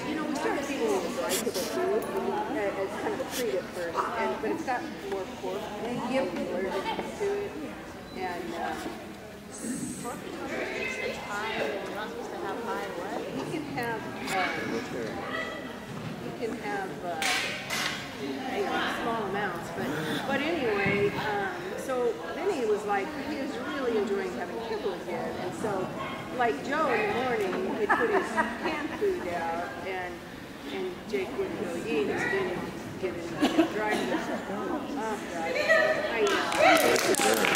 vegetable food uh, as kind of a treat at first, and but it's got more pork. And allergic to it, and uh, Pork is high, you're not supposed to have high what? he can have uh, he can have uh, you know, small amounts, but but anyway, um, so then he was like he was really enjoying having kibble again, and so like Joe in the morning, he'd put his food out, and and Jake wouldn't go eat, so then he'd give him dry food. Oh God, I know.